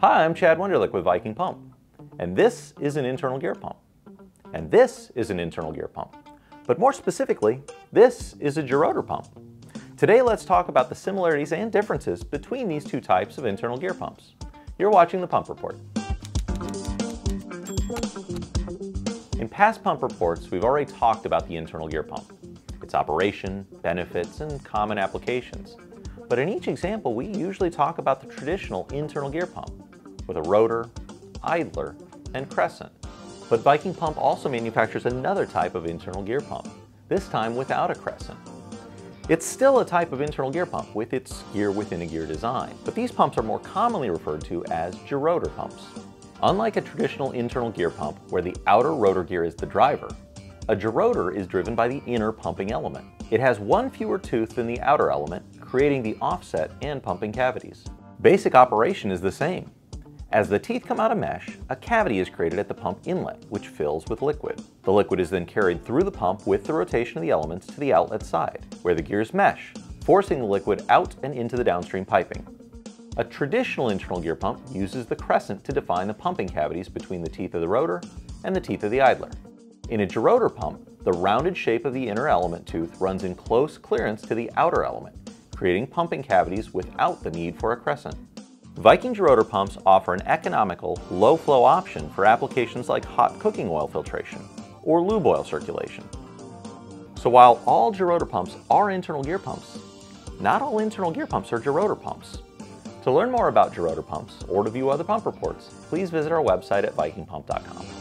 Hi, I'm Chad Wunderlich with Viking Pump, and this is an internal gear pump. And this is an internal gear pump. But more specifically, this is a gerotor pump. Today let's talk about the similarities and differences between these two types of internal gear pumps. You're watching the Pump Report. In past pump reports, we've already talked about the internal gear pump, its operation, benefits, and common applications. But in each example, we usually talk about the traditional internal gear pump, with a rotor, idler, and crescent. But Viking Pump also manufactures another type of internal gear pump, this time without a crescent. It's still a type of internal gear pump with its gear within a gear design, but these pumps are more commonly referred to as gerotor pumps. Unlike a traditional internal gear pump where the outer rotor gear is the driver, a gerotor is driven by the inner pumping element. It has one fewer tooth than the outer element, creating the offset and pumping cavities. Basic operation is the same. As the teeth come out of mesh, a cavity is created at the pump inlet, which fills with liquid. The liquid is then carried through the pump with the rotation of the elements to the outlet side, where the gears mesh, forcing the liquid out and into the downstream piping. A traditional internal gear pump uses the crescent to define the pumping cavities between the teeth of the rotor and the teeth of the idler. In a gerotor pump, the rounded shape of the inner element tooth runs in close clearance to the outer element, creating pumping cavities without the need for a crescent. Viking gerotor pumps offer an economical, low-flow option for applications like hot cooking oil filtration or lube oil circulation. So while all gerotor pumps are internal gear pumps, not all internal gear pumps are gerotor pumps. To learn more about gerotor pumps or to view other pump reports, please visit our website at vikingpump.com.